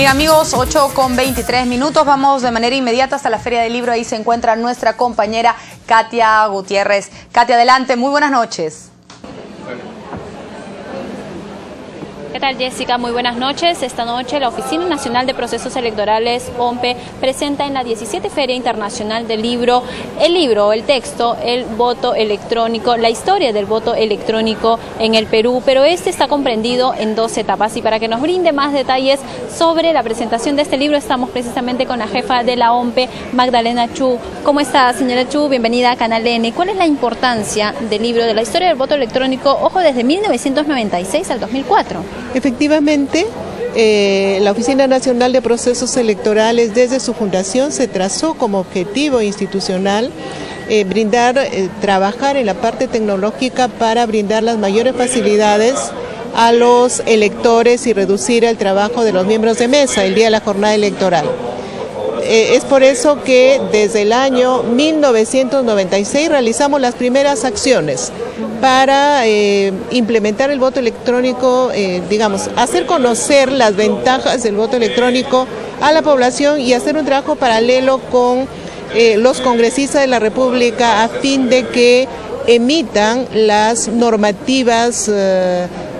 Bien amigos, 8 con 23 minutos, vamos de manera inmediata hasta la Feria del Libro, ahí se encuentra nuestra compañera Katia Gutiérrez. Katia, adelante, muy buenas noches. ¿Qué tal Jessica? Muy buenas noches. Esta noche la Oficina Nacional de Procesos Electorales, OMPE, presenta en la 17 Feria Internacional del Libro el libro, el texto, el voto electrónico, la historia del voto electrónico en el Perú, pero este está comprendido en dos etapas y para que nos brinde más detalles sobre la presentación de este libro estamos precisamente con la jefa de la OMPE, Magdalena Chu. ¿Cómo está, señora Chu? Bienvenida a Canal N. ¿Cuál es la importancia del libro de la historia del voto electrónico, ojo, desde 1996 al 2004? Efectivamente, eh, la Oficina Nacional de Procesos Electorales desde su fundación se trazó como objetivo institucional eh, brindar, eh, trabajar en la parte tecnológica para brindar las mayores facilidades a los electores y reducir el trabajo de los miembros de mesa el día de la jornada electoral. Eh, es por eso que desde el año 1996 realizamos las primeras acciones para eh, implementar el voto electrónico, eh, digamos, hacer conocer las ventajas del voto electrónico a la población y hacer un trabajo paralelo con los congresistas de la República a fin de que emitan las normativas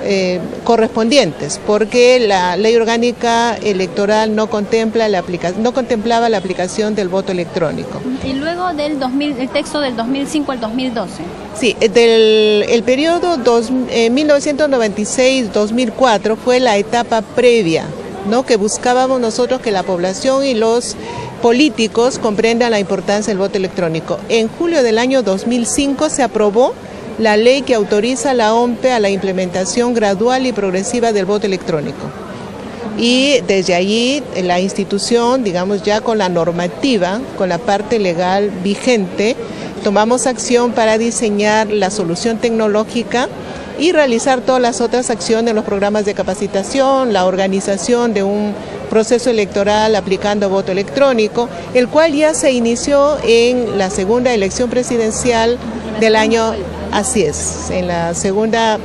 eh, correspondientes, porque la ley orgánica electoral no contempla la no contemplaba la aplicación del voto electrónico. Y luego del 2000, el texto del 2005 al 2012. Sí, del el periodo 1996-2004 eh, fue la etapa previa, ¿no? Que buscábamos nosotros que la población y los políticos comprendan la importancia del voto electrónico. En julio del año 2005 se aprobó la ley que autoriza a la OMPE a la implementación gradual y progresiva del voto electrónico. Y desde allí la institución, digamos ya con la normativa, con la parte legal vigente, tomamos acción para diseñar la solución tecnológica y realizar todas las otras acciones, los programas de capacitación, la organización de un proceso electoral aplicando voto electrónico, el cual ya se inició en la segunda elección presidencial del año Así es, en la segunda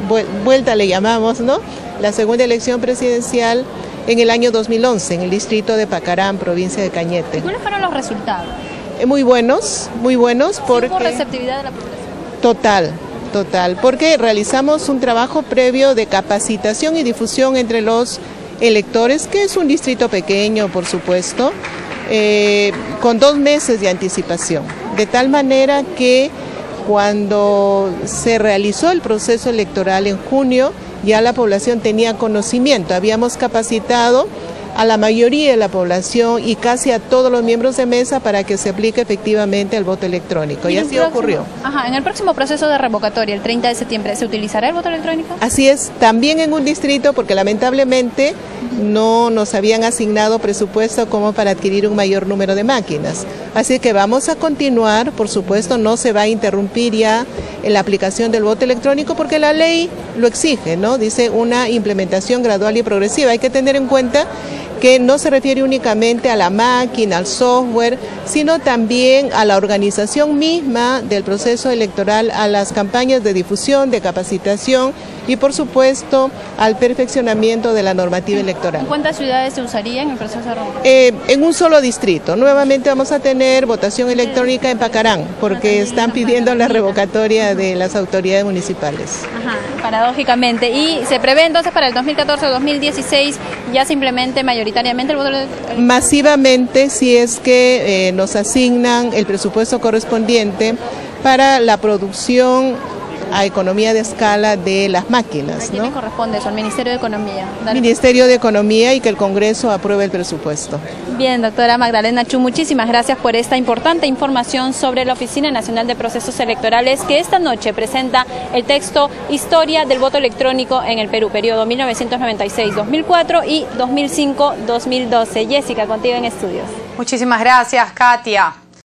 vuelta le llamamos, ¿no? La segunda elección presidencial en el año 2011 en el distrito de Pacarán, provincia de Cañete. ¿Cuáles fueron los resultados? Eh, muy buenos, muy buenos porque... ¿Hubo receptividad de la población? Total, total, porque realizamos un trabajo previo de capacitación y difusión entre los electores, que es un distrito pequeño, por supuesto, eh, con dos meses de anticipación, de tal manera que cuando se realizó el proceso electoral en junio, ya la población tenía conocimiento, habíamos capacitado a la mayoría de la población y casi a todos los miembros de mesa para que se aplique efectivamente el voto electrónico. Y, así ocurrió. Ajá, en el próximo proceso de revocatoria, el 30 de septiembre, ¿se utilizará el voto electrónico? Así es, también en un distrito, porque lamentablemente no nos habían asignado presupuesto como para adquirir un mayor número de máquinas. Así que vamos a continuar, por supuesto, no se va a interrumpir ya la aplicación del voto electrónico porque la ley lo exige, ¿no? Dice una implementación gradual y progresiva. Hay que tener en cuenta que no se refiere únicamente a la máquina, al software, sino también a la organización misma del proceso electoral, a las campañas de difusión, de capacitación y por supuesto al perfeccionamiento de la normativa electoral. ¿En cuántas ciudades se usaría en el proceso de eh, En un solo distrito. Nuevamente vamos a tener votación electrónica en Pacarán, porque están pidiendo la revocatoria de las autoridades municipales. Ajá, paradójicamente. ¿Y se prevé entonces para el 2014 o 2016 ya simplemente mayoritariamente el voto electrónico? Masivamente, si es que eh, nos asignan el presupuesto correspondiente para la producción a economía de escala de las máquinas. ¿A quién corresponde eso? ¿Al Ministerio de Economía? Ministerio de Economía y que el Congreso apruebe el presupuesto. Bien, doctora Magdalena Chu, muchísimas gracias por esta importante información sobre la Oficina Nacional de Procesos Electorales que esta noche presenta el texto Historia del voto electrónico en el Perú, periodo 1996-2004 y 2005-2012. Jessica, contigo en estudios. Muchísimas gracias, Katia.